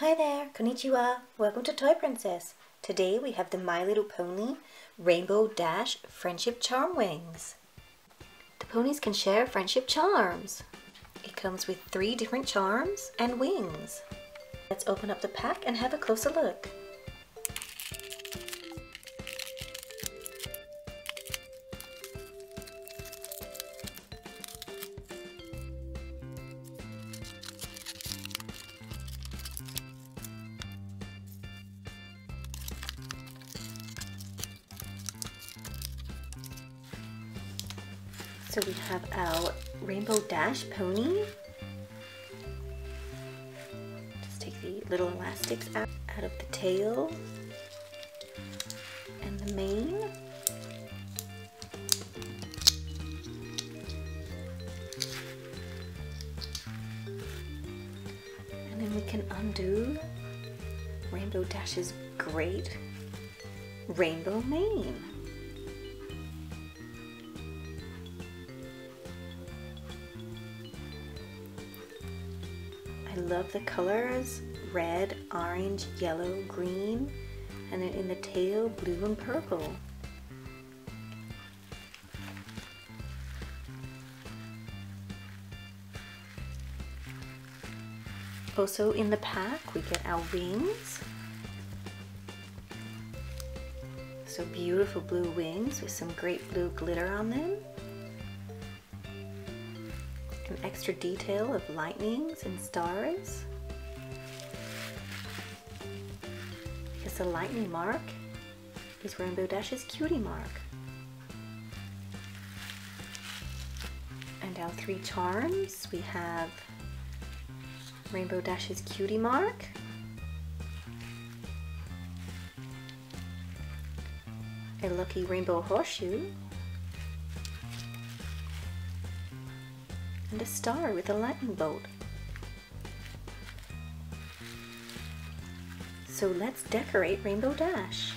Hi there, konnichiwa. Welcome to Toy Princess. Today we have the My Little Pony Rainbow Dash Friendship Charm Wings. The ponies can share friendship charms. It comes with three different charms and wings. Let's open up the pack and have a closer look. So we have our Rainbow Dash pony. Just take the little elastics out, out of the tail and the mane. And then we can undo Rainbow Dash's great rainbow mane. I love the colors red, orange, yellow, green, and then in the tail, blue and purple. Also in the pack, we get our wings. So beautiful blue wings with some great blue glitter on them. An extra detail of lightnings and stars. Because the lightning mark is Rainbow Dash's cutie mark. And our three charms, we have Rainbow Dash's cutie mark, a lucky rainbow horseshoe, and a star with a lightning bolt. So let's decorate Rainbow Dash.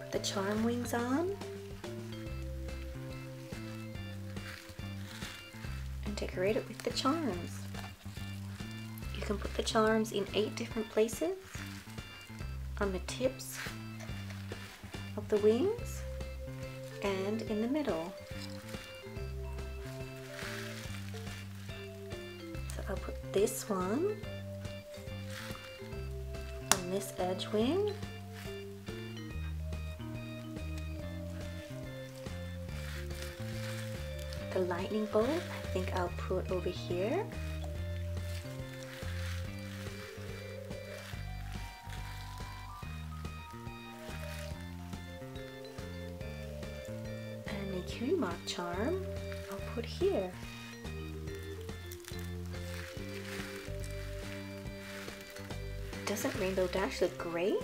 Put the charm wings on. Decorate it with the charms. You can put the charms in eight different places. On the tips of the wings and in the middle. So I'll put this one on this edge wing the lightning bolt I think I'll put over here. And a cutie mark charm I'll put here. Doesn't Rainbow Dash look great?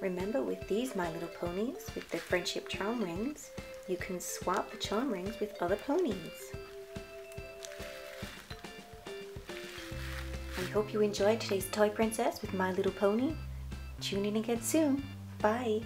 Remember with these My Little Ponies, with the friendship charm rings, you can swap the charm rings with other ponies. I hope you enjoyed today's Toy Princess with My Little Pony. Tune in again soon. Bye!